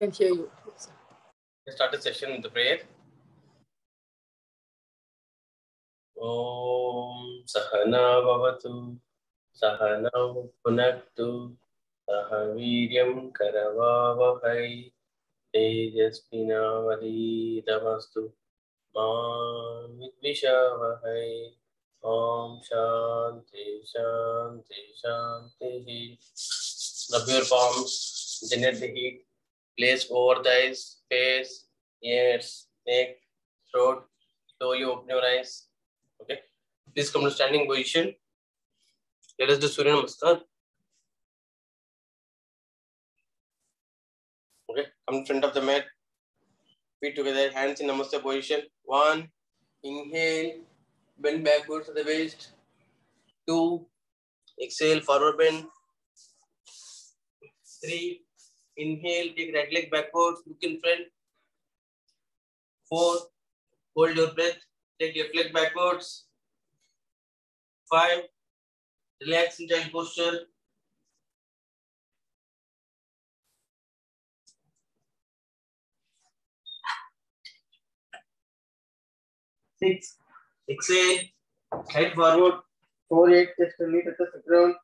Can hear you. Start the session with the prayer. Om Sahana Bhavatu Sahanau Punaktu Sahaviryam Karavavahai Tejasvinavadidamastu Ma Vidvishavahai Om Shanti Shanti Shanti Rub your palms, generate the heat place over the eyes, face, ears, neck, throat. Slowly open your eyes. Okay. Please come to standing position. Let us do Surya Namaskar. Okay. Come in front of the mat. Feet together, hands in Namaste position. One. Inhale. Bend backwards to the waist. Two. Exhale, forward bend. Three. Inhale, take right leg backwards, look in front. Four, hold your breath, take left leg backwards. Five, relax in child posture. Six, exhale, head forward. Four, eight, just a little touch the ground.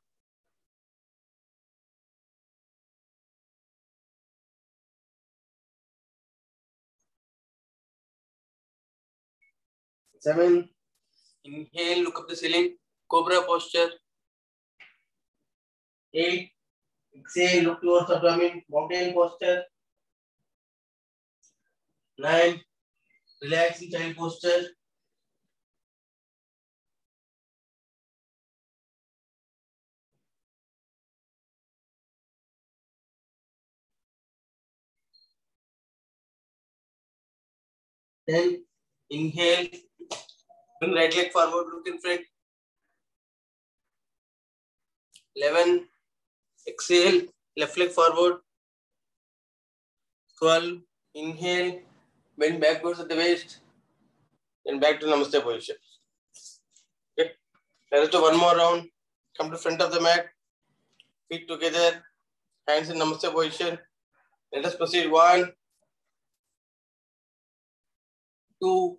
Seven. Inhale, look up the ceiling. Cobra posture. Eight. Exhale, look towards abdomen. Mountain posture. Nine. Relax in child posture. Ten. Inhale. Bring right leg forward, look in front. 11. Exhale, left leg forward. 12. Inhale, bend backwards at the waist. Then back to Namaste position. Okay. Let us do one more round. Come to front of the mat. Feet together. Hands in Namaste position. Let us proceed. One, two,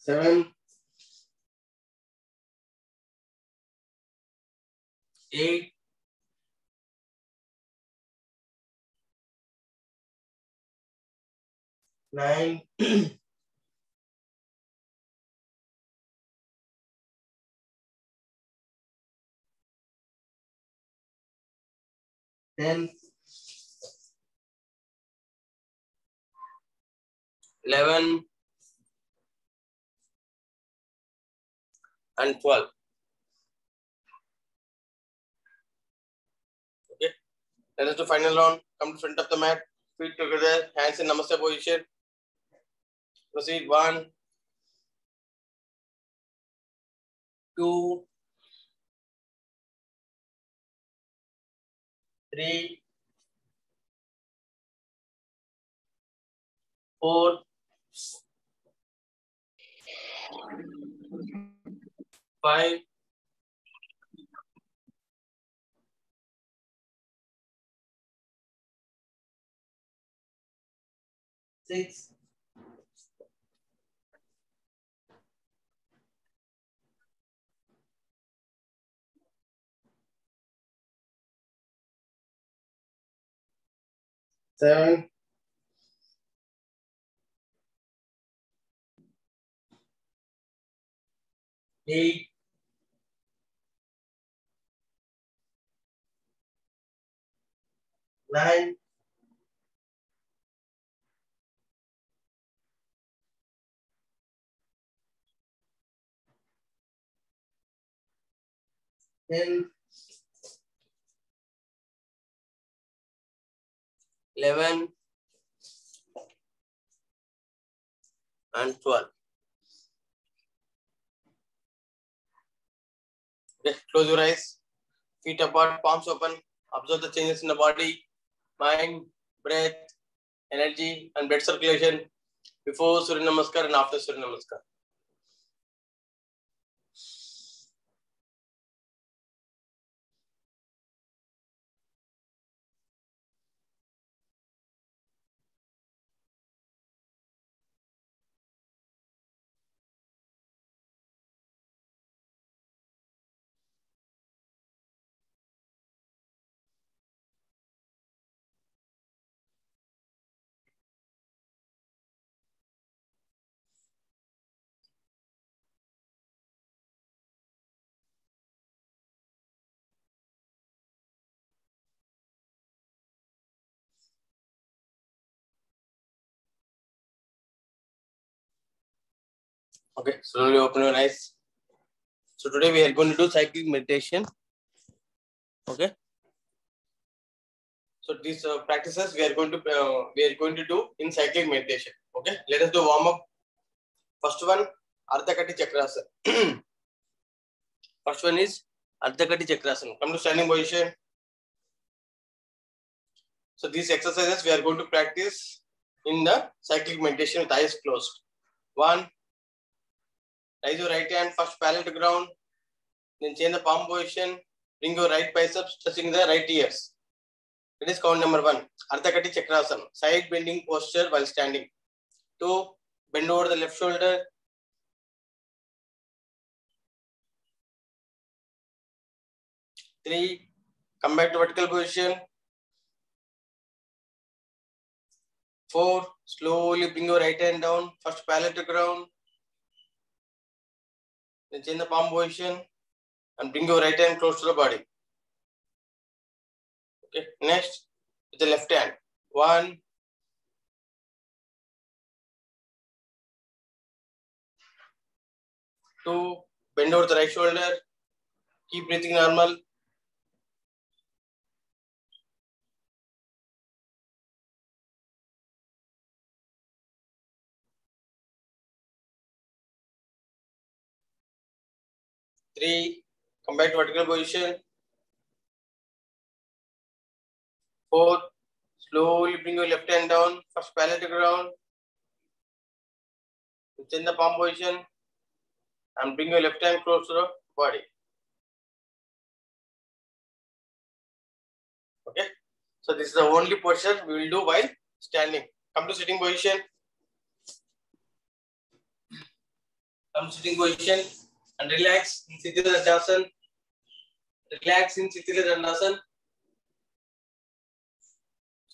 seven, eight, nine, ten, eleven, and 12. Okay. Let us do final round. Come to front of the mat. Feet together. Hands in Namaste position. Proceed. One, two, three, four, five, six, seven, eight, nine, ten, 11, and 12. Okay, close your eyes, feet apart, palms open. Observe the changes in the body, mind, breath, energy, and blood circulation before Surya Namaskar and after Surya Namaskar. Okay, slowly open your eyes. So today we are going to do cyclic meditation. Okay. So these uh, practices we are going to uh, we are going to do in cyclic meditation. Okay. Let us do warm up. First one, Ardhakati Chakrasana. First one is Ardhakati Chakrasana. Come to standing position. So these exercises we are going to practice in the cyclic meditation with eyes closed. One, Raise your right hand, first parallel to ground. Then change the palm position. Bring your right biceps touching the right ears. It is count number one. Ardhakati Chakrasana. Side bending posture while standing. Two, bend over the left shoulder. Three, come back to vertical position. Four, slowly bring your right hand down. First parallel to ground. Then change the palm position and bring your right hand close to the body. Okay, next with the left hand. One, two, bend over the right shoulder. Keep breathing normal. Three, come back to vertical position. Four, slowly bring your left hand down. First parallel to ground. Change the palm position and bring your left hand close to the body. Okay. So this is the only posture we will do while standing. Come to sitting position. Come sitting position and relax in Sithila Dandasana. Relax in Sithila Dandasana.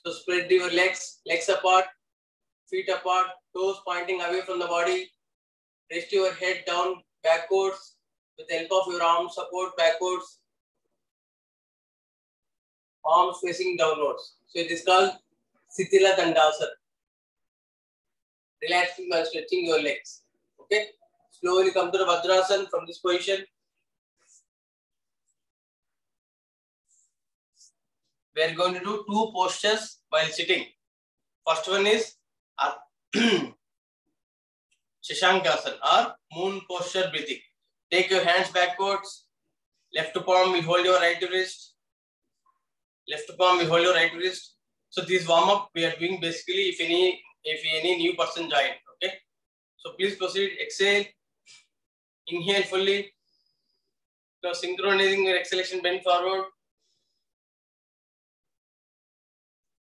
So spread your legs, legs apart, feet apart, toes pointing away from the body. Rest your head down backwards with the help of your arms support backwards. Arms facing downwards. So it is called Sithila Dandasana. Relaxing while stretching your legs. Okay. Slowly come to the Vajrasana from this position. We are going to do two postures while sitting. First one is Shashankasana or moon posture breathing. Take your hands backwards. Left palm will hold your right wrist. Left palm will hold your right wrist. So this warm up we are doing basically if any if any new person join. Okay. So please proceed. Exhale. Inhale fully. Now synchronizing your exhalation, bend forward.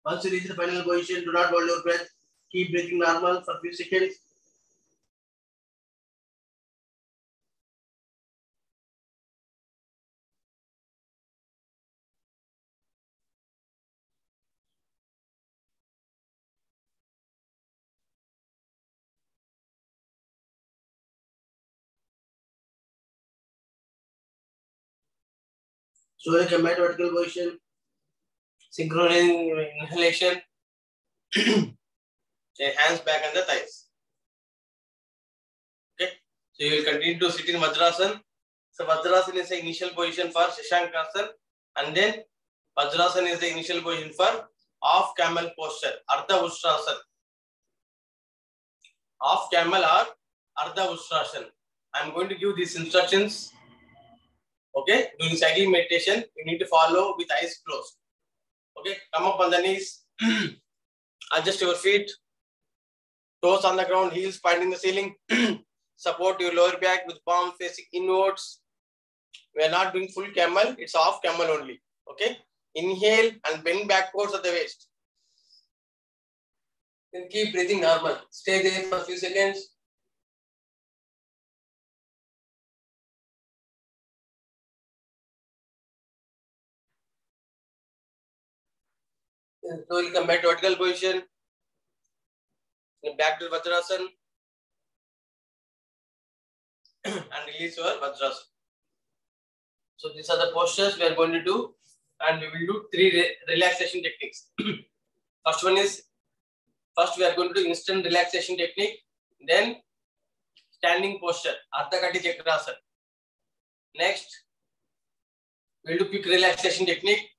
Once you reach the final position, do not hold your breath. Keep breathing normal for few seconds. Back to vertical position. Synchronizing inhalation. Hands back on the thighs. Okay. So you will continue to sit in Vajrasana. So Vajrasana is the initial position for Shashankasana. And then Vajrasana is the initial position for half camel posture, Ardha Ustrasana. Half camel or Ardha Ustrasana. I'm going to give these instructions. Okay, during cycling meditation, you need to follow with eyes closed. Okay, come up on the knees, adjust your feet, toes on the ground, heels pointing the ceiling. Support your lower back with palm facing inwards. We are not doing full camel, it's half camel only. Okay, inhale and bend backwards at the waist. Then keep breathing normal. Stay there for a few seconds. Then slowly come back to vertical position. Back to Vajrasana. and release your Vajrasana. So these are the postures we are going to do and we will do three re relaxation techniques. first one is, first we are going to do instant relaxation technique. Then standing posture, Ardha Kati Chakrasana. Next, we will do quick relaxation technique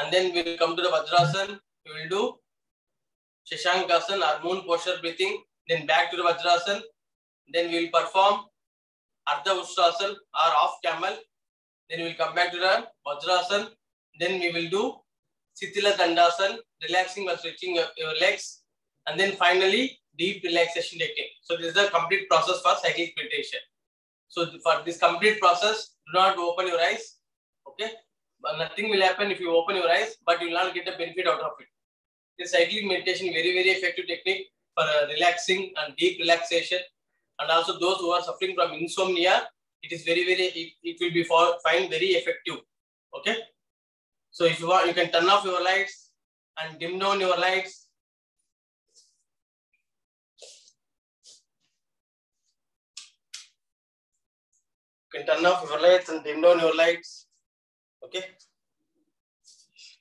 and then we will come to the Vajrasana. We will do Shashankasana or moon posture breathing. Then back to the Vajrasana. Then we will perform Ardha Ustrasana or off camel. Then we will come back to the Vajrasana. Then we will do Sitila Dandasana, relaxing by stretching your, your legs. And then finally, deep relaxation technique. So this is the complete process for cyclic meditation. So for this complete process, do not open your eyes. Okay. Nothing will happen if you open your eyes, but you will not get the benefit out of it. This cyclic meditation very, very effective technique for uh, relaxing and deep relaxation. And also those who are suffering from insomnia, it is very, very, it, it will be for, find very effective. Okay. So if you want, you can turn off your lights and dim down your lights. You can turn off your lights and dim down your lights. Okay.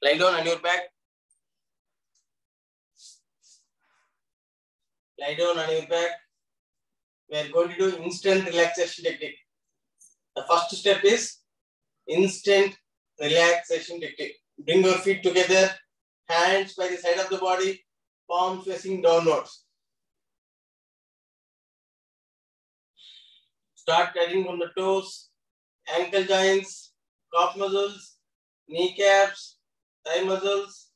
Lie down on your back. Lie down on your back. We are going to do instant relaxation technique. The first step is instant relaxation technique. Bring your feet together, hands by the side of the body, palms facing downwards. Start carrying from the toes, ankle joints, calf muscles, kneecaps, thigh muscles,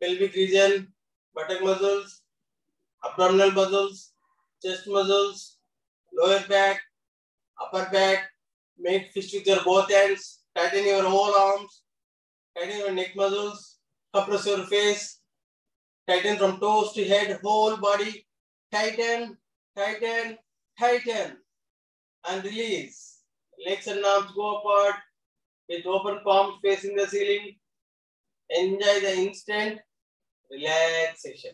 pelvic region, buttock muscles, abdominal muscles, chest muscles, lower back, upper back. Make fist with your both hands. Tighten your whole arms. Tighten your neck muscles. Compress your face. Tighten from toes to head, whole body. Tighten, tighten, tighten. And release. Legs and arms go apart with open palms facing the ceiling. Enjoy the instant relaxation.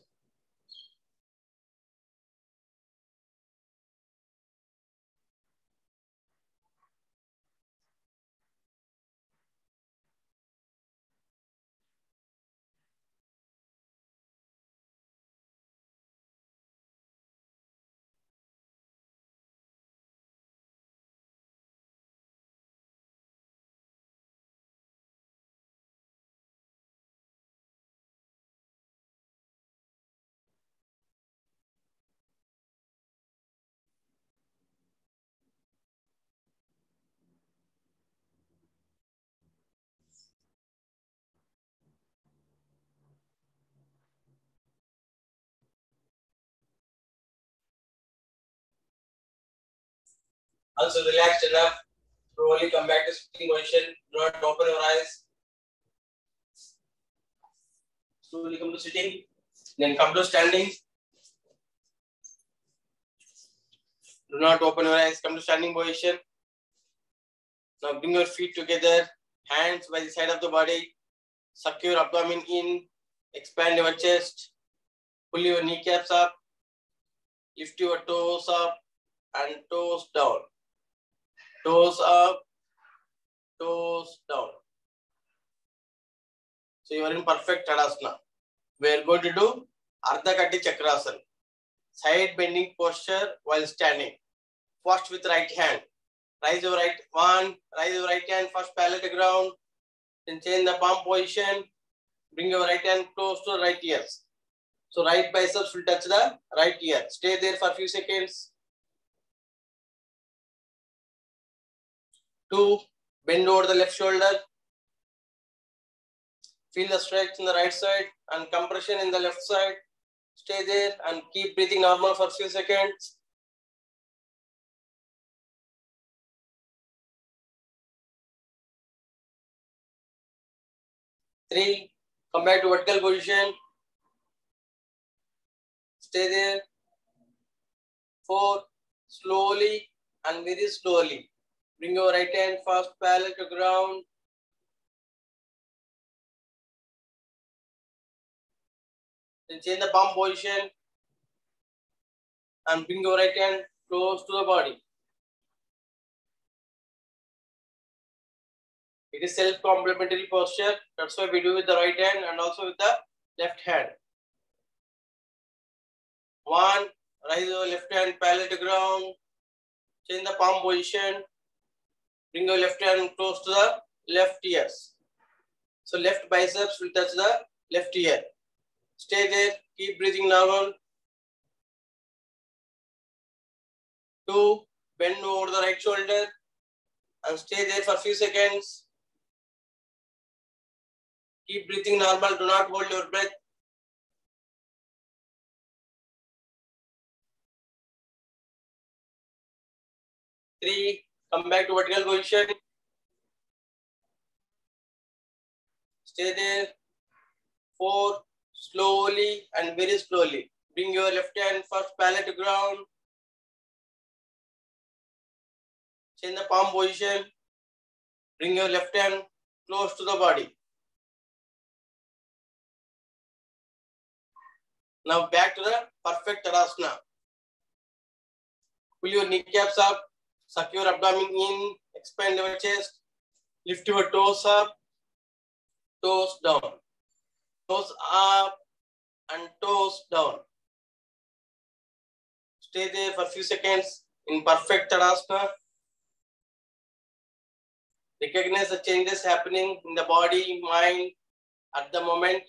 Also relaxed enough. Slowly come back to sitting position. Do not open your eyes. Slowly come to sitting. Then come to standing. Do not open your eyes. Come to standing position. Now bring your feet together. Hands by the side of the body. Suck your abdomen in. Expand your chest. Pull your kneecaps up. Lift your toes up and toes down toes up, toes down. So you are in perfect Tadasana. We are going to do Ardha Kati Chakrasana. Side bending posture while standing. First with right hand. Raise your right one, raise your right hand first parallel to ground. Then change the palm position. Bring your right hand close to right ears. So right biceps will touch the right ear. Stay there for few seconds. Two, bend over the left shoulder. Feel the stretch in the right side and compression in the left side. Stay there and keep breathing normal for a few seconds. Three, come back to vertical position. Stay there. Four, slowly and very slowly. Bring your right hand first parallel to ground. Then change the palm position and bring your right hand close to the body. It is self-complementary posture. That's why we do with the right hand and also with the left hand. One, raise your left hand parallel to ground. Change the palm position. Bring your left hand close to the left ears. So left biceps will touch the left ear. Stay there. Keep breathing normal. Two, bend over the right shoulder and stay there for few seconds. Keep breathing normal. Do not hold your breath. Three, come back to vertical position. Stay there. Four, slowly and very slowly. Bring your left hand first parallel to ground. Change the palm position. Bring your left hand close to the body. Now back to the perfect Tadasana. Pull your kneecaps up, suck your abdomen in, expand your chest, lift your toes up, toes down, toes up and toes down. Stay there for a few seconds in perfect Tadasana. Recognize the changes happening in the body, mind at the moment.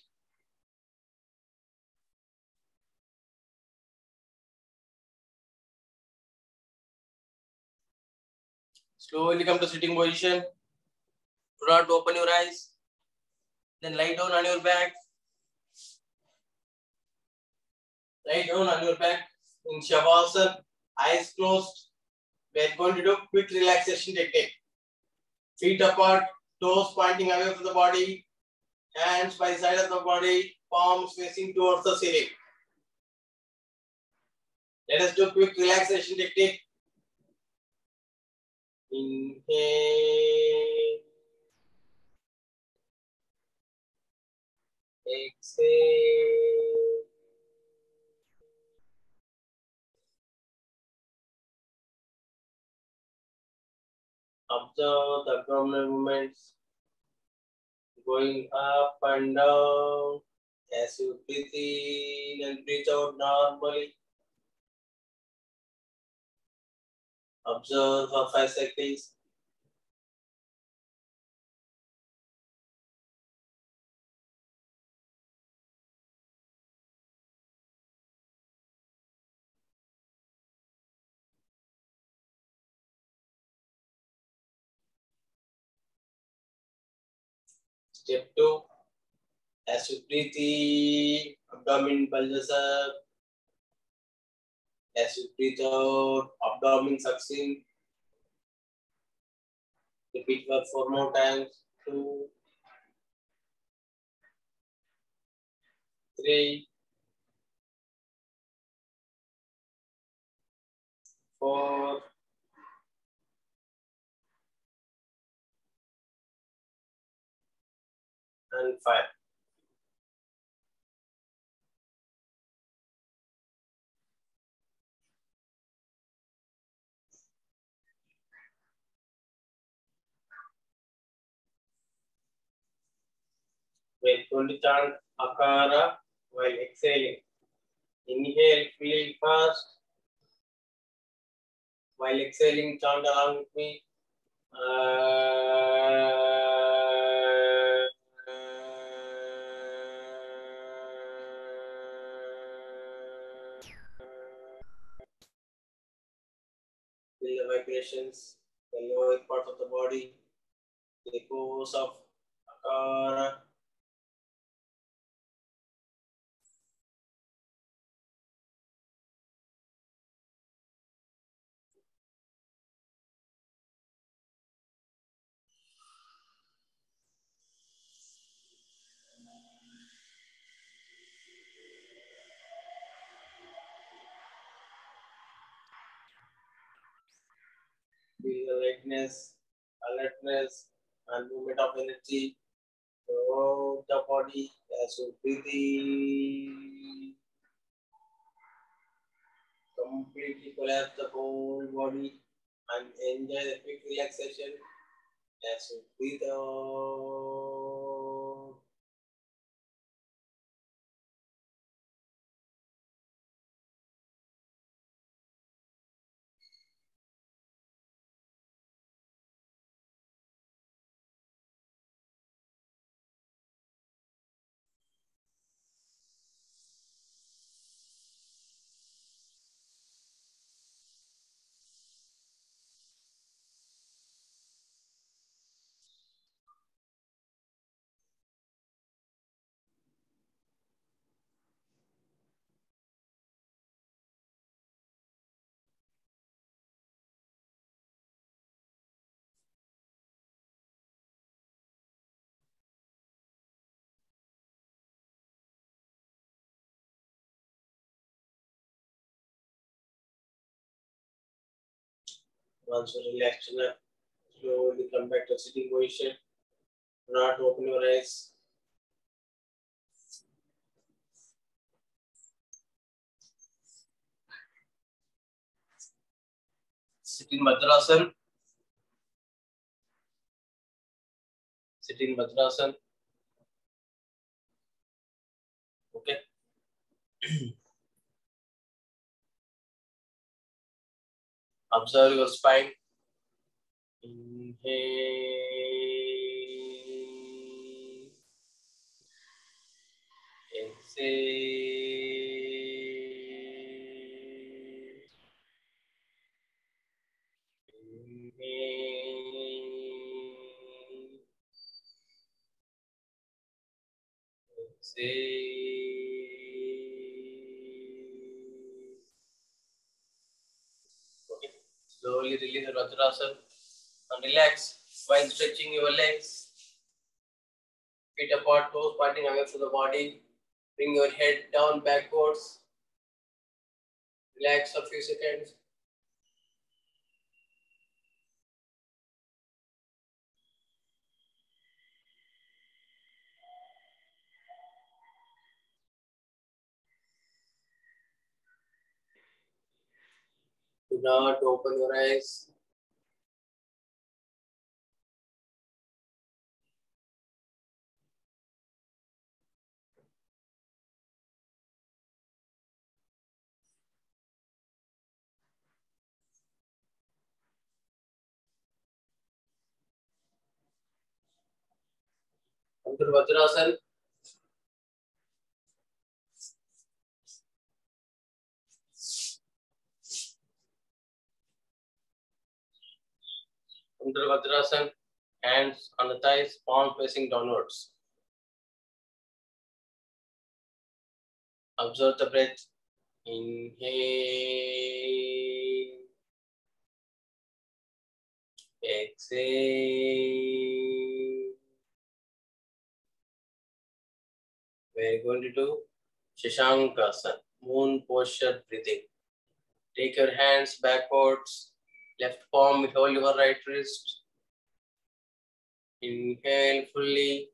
Slowly come to sitting position. Do not open your eyes. Then lie down on your back. Lie down on your back in Shavasana, eyes closed. We are going to do quick relaxation technique. Feet apart, toes pointing away from the body, hands by side of the body, palms facing towards the ceiling. Let us do quick relaxation technique. Inhale. Exhale. Observe the abdominal movements going up and down as you breathe in and breathe out normally. Observe for five seconds. Step two, as you breathe in, abdomen bulges up. As you breathe out, abdomen sucks in. Repeat for four more times. Two, three, four, and five. When fully chant Akara while exhaling. Inhale, feel fast. While exhaling, chant along with me. Uh, feel the vibrations, the lower part of the body, the pose of Akara. Alertness, and movement of energy throughout the body as you breathe. Completely collapse the whole body and enjoy the quick relaxation as you breathe out. Once you relax enough, slowly come back to sitting position. Do not open your eyes. Sit in Vajrasan. In Vajrasan. Okay. Observe your spine. Inhale. Exhale. Inhale. Slowly release the Vajrasan and relax while stretching your legs. Feet apart, toes pointing away from the body. Bring your head down backwards. Relax a few seconds. Not open your eyes. Come to Vajrasan. To Vajrasan. Hands on the thighs, palm facing downwards. Observe the breath. Inhale. Exhale. We're going to do Shashankasana, moon posture breathing. Take your hands backwards, left palm hold your right wrist. Inhale fully.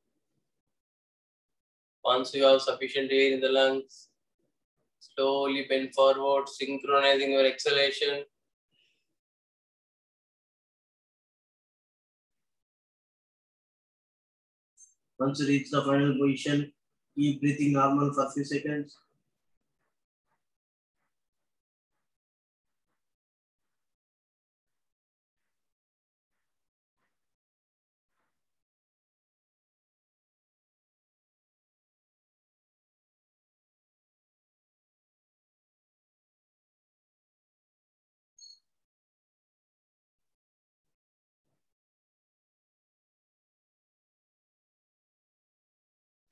Once you have sufficient air in the lungs, slowly bend forward, synchronizing your exhalation. Once you reach the final position, keep breathing normal for a few seconds.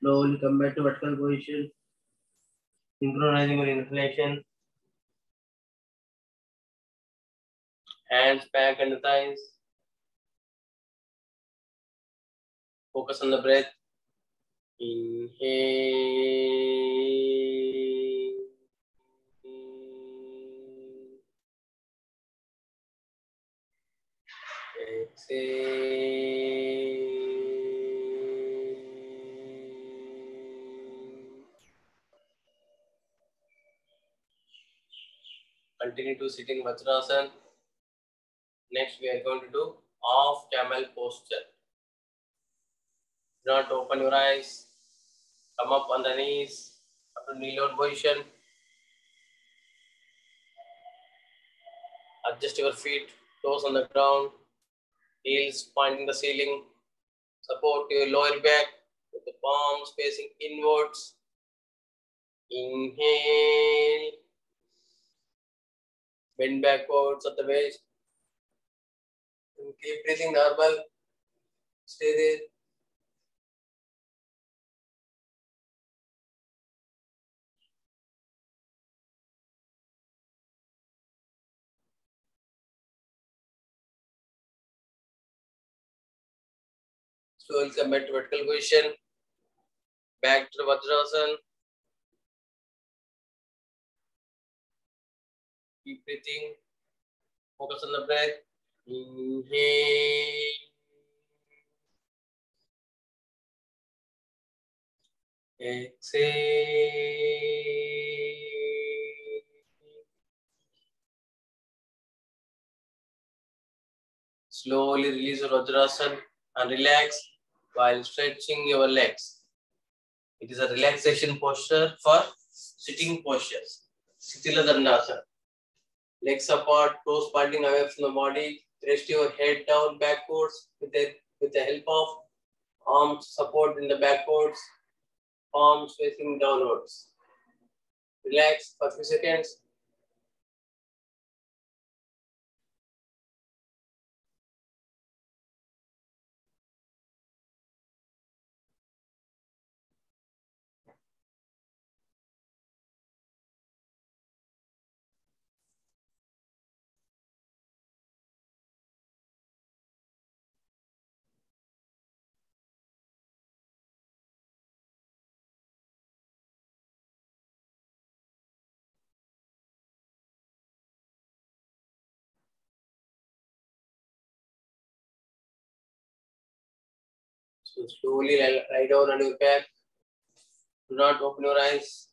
Slowly come back to vertical position. Synchronizing your inhalation. Hands back and thighs. Focus on the breath. Inhale. Exhale. Continue to sit in Vajrasana. Next, we are going to do off camel posture. Do not open your eyes. Come up on the knees. Up to kneel down position. Adjust your feet, toes on the ground, heels pointing the ceiling. Support your lower back with the palms facing inwards. Inhale. Bend backwards at the waist. And keep breathing normal. Stay there. Slowly come back to vertical position. Back to the Vajrasana. Keep breathing. Focus on the breath. Inhale. Exhale. Slowly release your and relax while stretching your legs. It is a relaxation posture for sitting postures. Sitila Dandasana. Legs apart, toes pointing away from the body. Rest your head down backwards with the, with the help of arms support in the backwards, palms facing downwards. Relax for a few seconds. So slowly lie, down on your back. Do not open your eyes.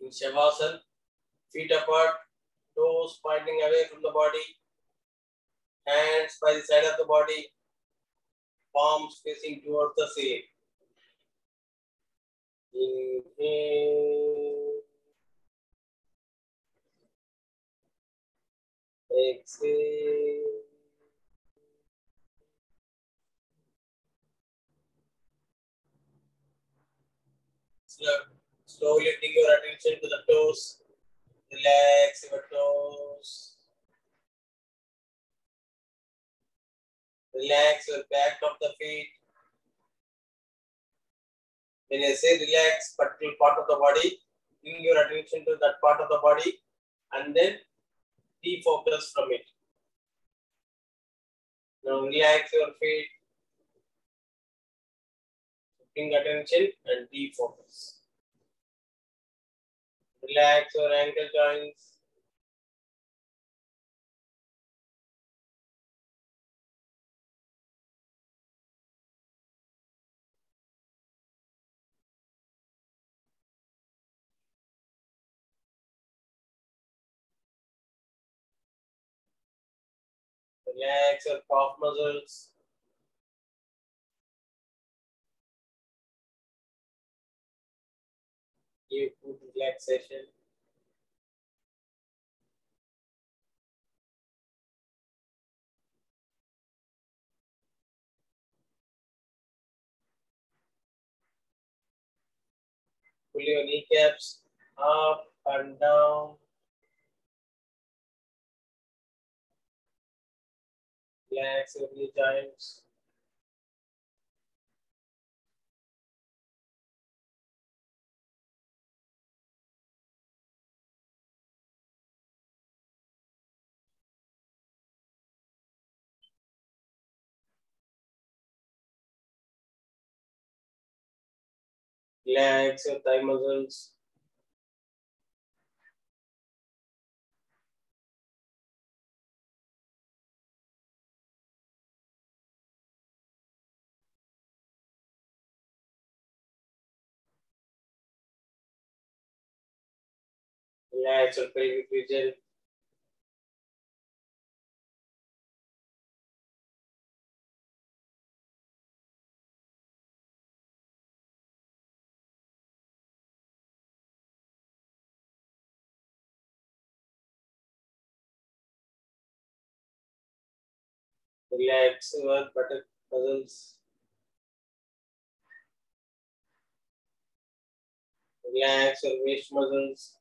In Shavasana, feet apart, toes pointing away from the body, hands by the side of the body, palms facing towards the ceiling. Inhale. Exhale. Slowly bring your attention to the toes. Relax your toes. Relax your back of the feet. When I say relax particular part of the body, bring your attention to that part of the body and then defocus from it. Now relax your feet. Bring attention and defocus. Relax your ankle joints. Relax your calf muscles. Give good relaxation. Pull your kneecaps up and down. Relax every times. Relax your thigh muscles. Your pelvic region. Relax your buttock muscles. Relax your waist muscles.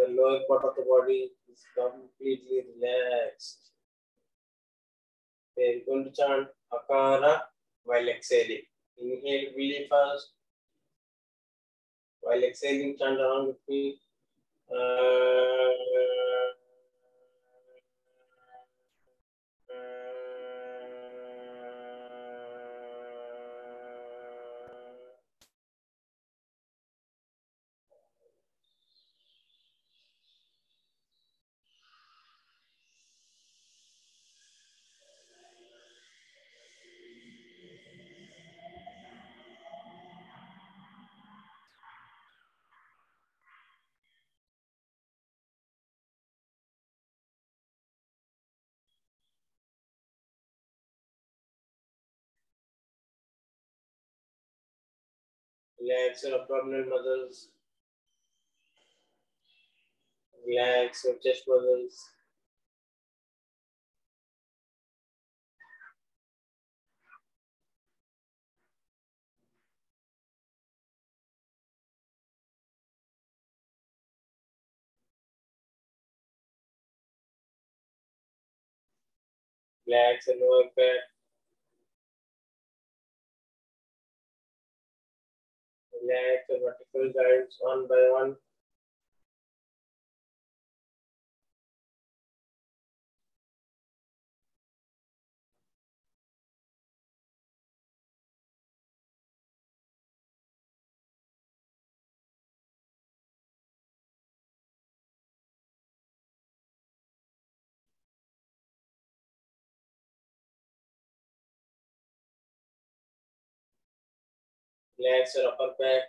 Your lower part of the body is completely relaxed. We are going to chant Akara while exhaling. Inhale really fast. While exhaling, chant along with me. Relax your abdominal muscles. Relax your chest muscles. Relax your lower back. Relax your vertebral joints one by one. Relax your upper back.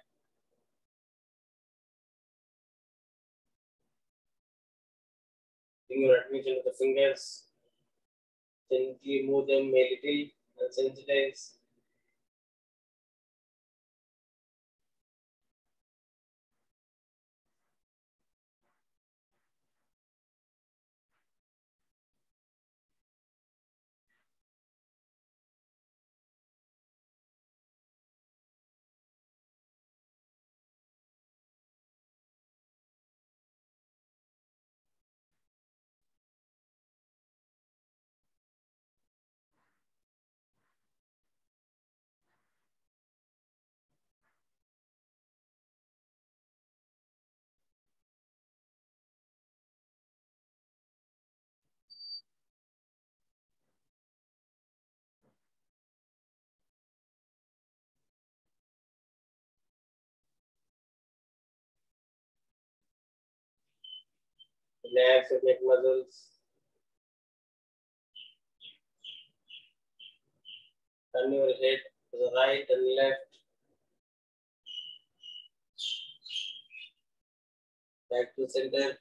Bring your attention to the fingers. Gently move them a little and sensitize. Relax your neck muscles. Turn your head to the right and left. Back to center.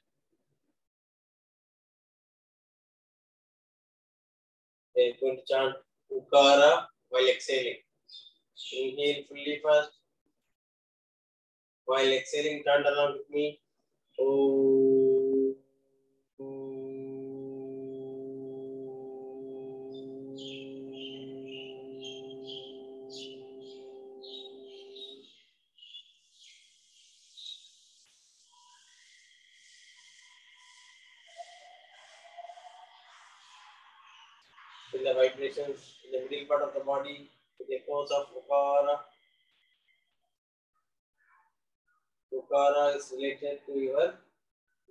We are going to chant Ukara while exhaling. Inhale fully first. While exhaling, turn around with me. Oh. Body, with the pose of Ukara. Ukara is related to your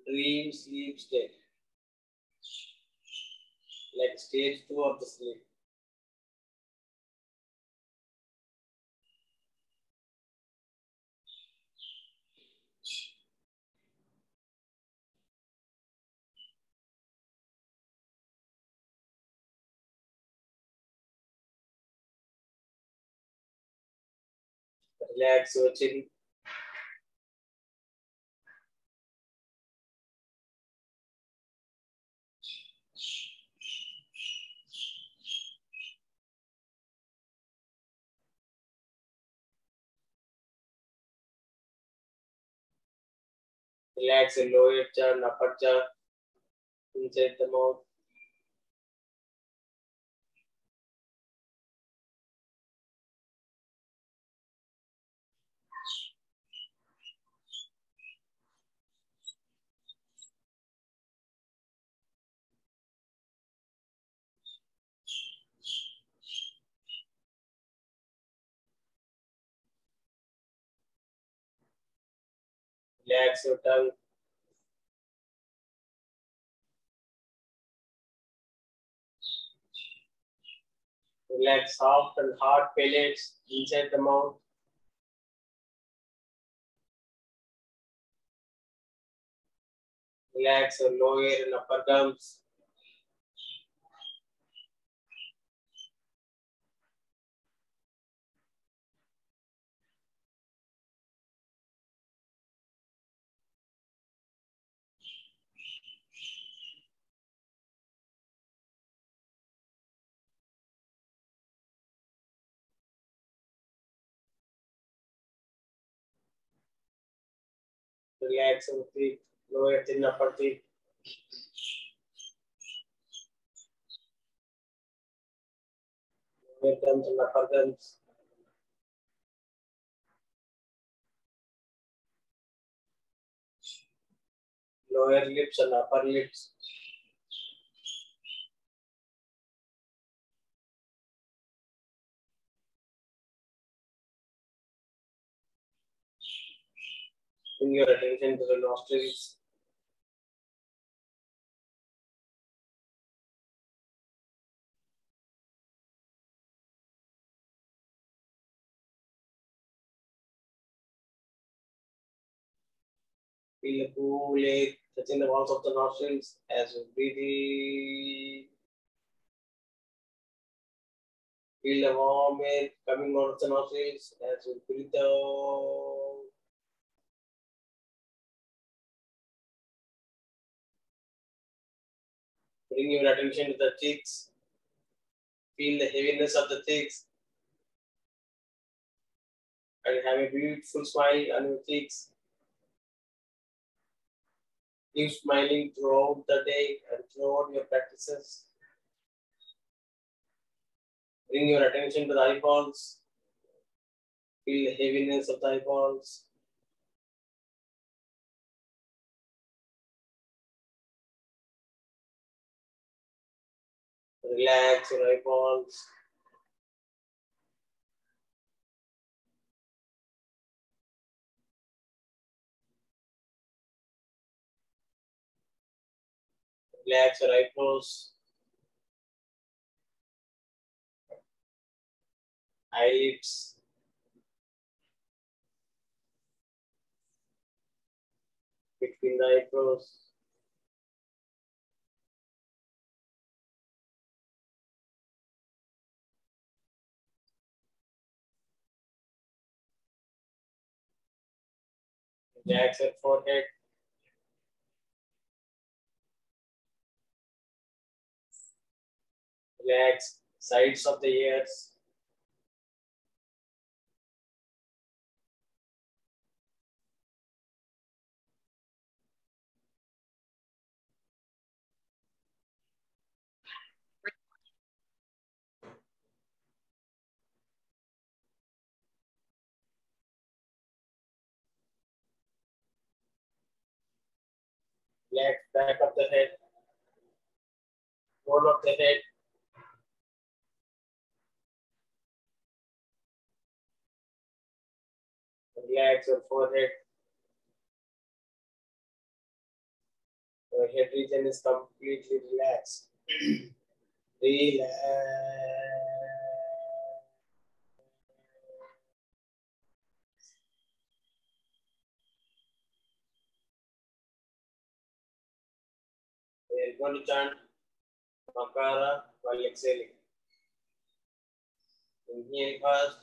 dream sleep state, like stage two of the sleep. Relax हो चली relax lower jaw upper jaw inside the Relax your tongue. Relax soft and hard palates inside the mouth. Relax your lower and upper gums. Relax your teeth, lower thin upper teeth. Lower gums and upper gums. Lower lips and upper lips. Bring your attention to the nostrils. Feel the cool air touching the walls of the nostrils as you breathe. Feel the warm air coming out of the nostrils as you breathe out. Bring your attention to the cheeks. Feel the heaviness of the cheeks. And have a beautiful smile on your cheeks. Keep smiling throughout the day and throughout your practices. Bring your attention to the eyeballs. Feel the heaviness of the eyeballs. Relax your eyeballs. Relax your eyebrows. Eyelids. Between the eyebrows. Relax your forehead. Relax sides of the ears. Left back of the head. Front of the head. Relax your forehead. Your head region is completely relaxed. Relax. Going to chant Makara while exhaling. Inhale first.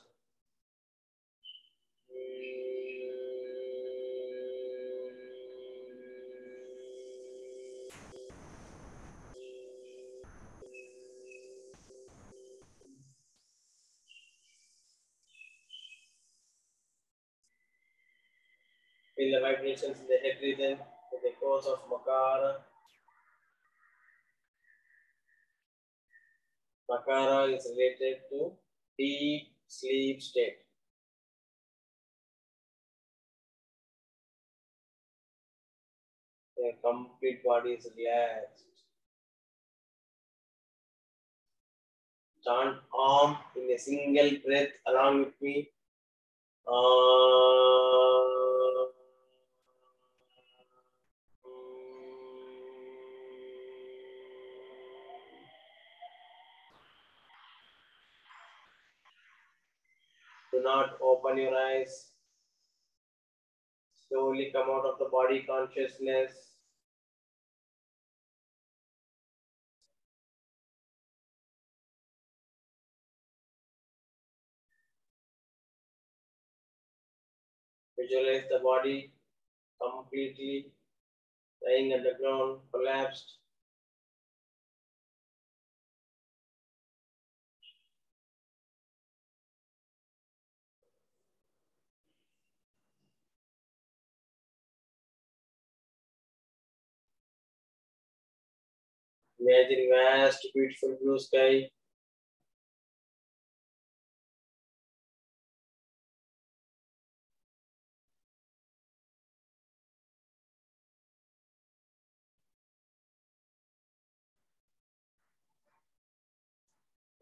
Feel the vibrations in the head region with the cause of Makara. Makara is related to deep sleep state. The complete body is relaxed. Chant Om in a single breath along with me. Om. Not open your eyes. Slowly come out of the body consciousness. Visualize the body completely lying on the ground, collapsed. Imagine vast, beautiful blue sky.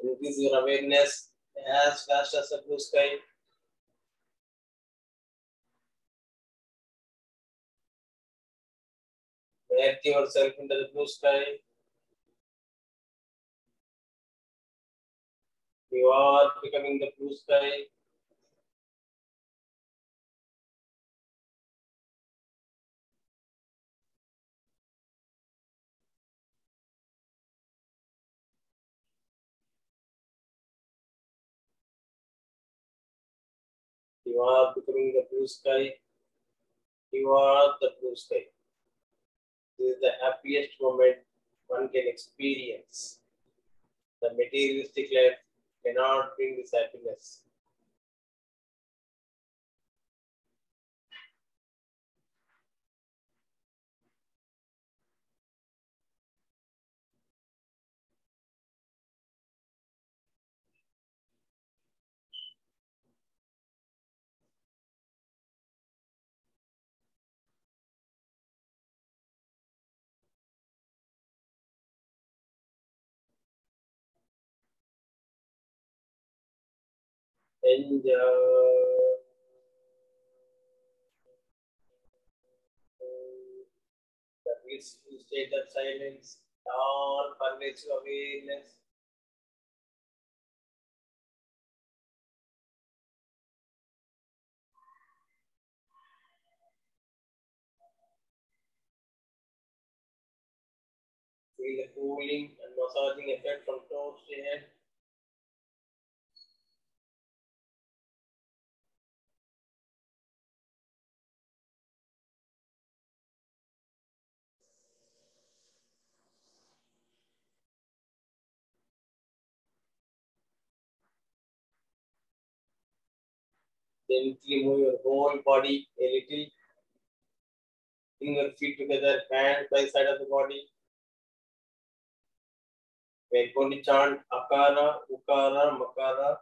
Increase your awareness as fast as the blue sky. Earth yourself into the blue sky. You are becoming the blue sky. You are becoming the blue sky. You are the blue sky. This is the happiest moment one can experience. The materialistic life cannot bring this happiness. Enjoy. The peaceful state of silence, all pervasive awareness. Feel the cooling and massaging effect from toes to head. Gently move your whole body a little. Bring your feet together, hand by side of the body. We're going to chant Akara, Ukara, Makara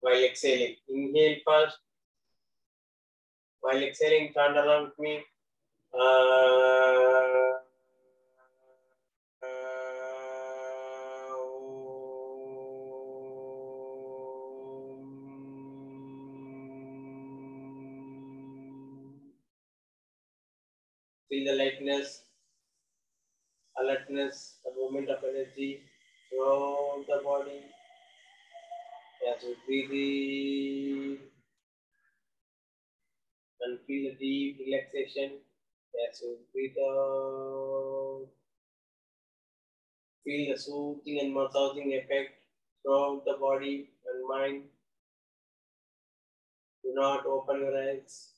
while exhaling. Inhale first. While exhaling, chant along with me. Uh, Feel the lightness, alertness, the movement of energy throughout the body. As you breathe in and feel the deep relaxation as you breathe out. Feel the soothing and massaging effect throughout the body and mind. Do not open your eyes.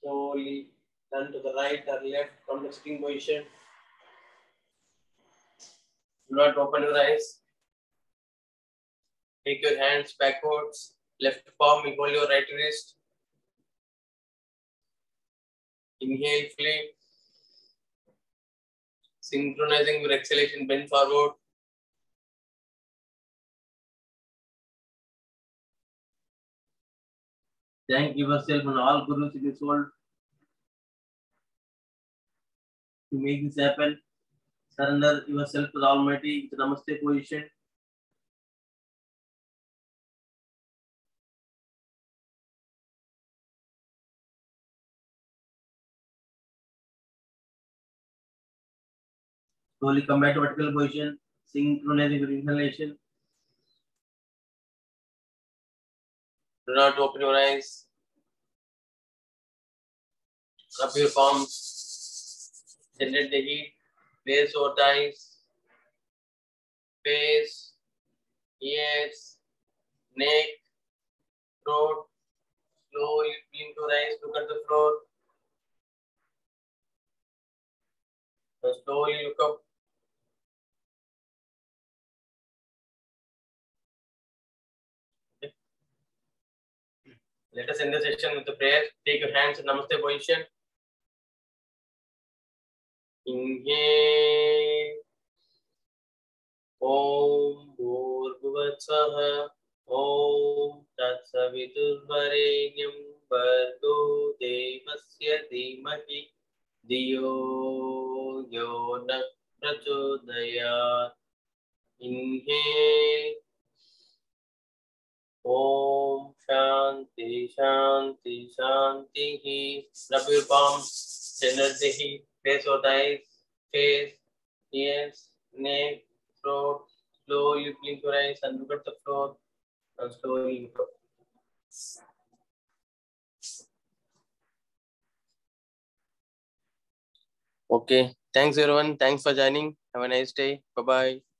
Slowly turn to the right or left from the sitting position. Do not open your eyes. Take your hands backwards. Left palm, hold your right wrist. Inhale fully. Synchronizing your exhalation, bend forward. Thank yourself and all gurus in this world to make this happen. Surrender yourself to the Almighty with Namaste position. Slowly come back to vertical position, synchronizing your inhalation. Do not open your eyes. Rub your palms. Generate the heat. Place your eyes. Face. Ears. Neck. Throat. Slowly blink your eyes. Look at the floor. Now slowly look up. Let us end the session with the prayer. Take your hands in Namaste position. Inhale. Om Bhurbhuvatsah. Om Tatsaviturvarenyam Bhargo Devasya Dhimahi Dhiyo Yo Na Prachodayat. Inhale. Om Shanti Shanti Shanti Rub your palms, place your eyes, face, ears, neck, throat. Slowly blink your eyes and look at the floor and slowly look up. Okay, thanks everyone. Thanks for joining. Have a nice day. Bye bye.